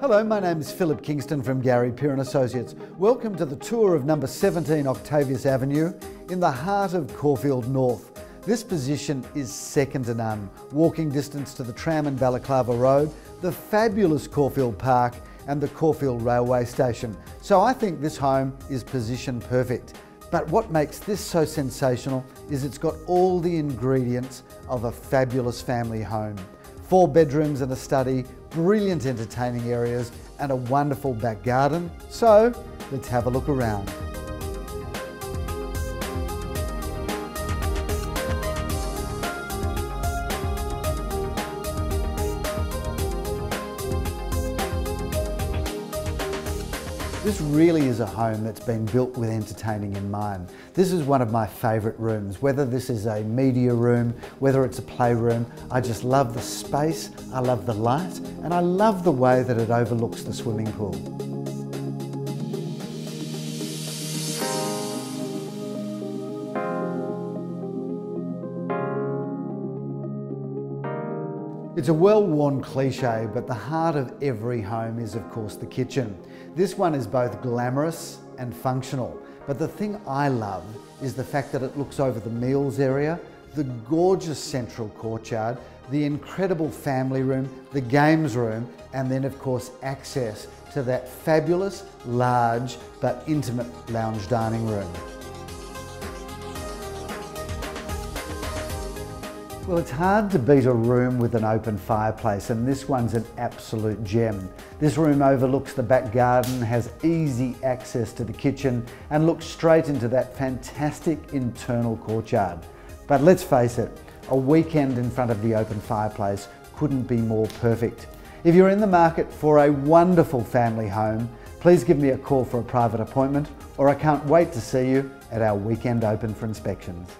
Hello, my name is Phillip Kingston from Gary Peer & Associates. Welcome to the tour of number 17 Octavius Avenue in the heart of Caulfield North. This position is second to none. Walking distance to the tram and Balaclava Road, the fabulous Caulfield Park and the Caulfield Railway Station. So I think this home is position perfect. But what makes this so sensational is it's got all the ingredients of a fabulous family home. Four bedrooms and a study, brilliant entertaining areas and a wonderful back garden. So let's have a look around. This really is a home that's been built with entertaining in mind. This is one of my favourite rooms, whether this is a media room, whether it's a playroom. I just love the space, I love the light, and I love the way that it overlooks the swimming pool. It's a well-worn cliche, but the heart of every home is of course the kitchen. This one is both glamorous and functional, but the thing I love is the fact that it looks over the meals area, the gorgeous central courtyard, the incredible family room, the games room, and then of course access to that fabulous, large, but intimate lounge dining room. Well, it's hard to beat a room with an open fireplace and this one's an absolute gem. This room overlooks the back garden, has easy access to the kitchen and looks straight into that fantastic internal courtyard. But let's face it, a weekend in front of the open fireplace couldn't be more perfect. If you're in the market for a wonderful family home, please give me a call for a private appointment or I can't wait to see you at our weekend open for inspections.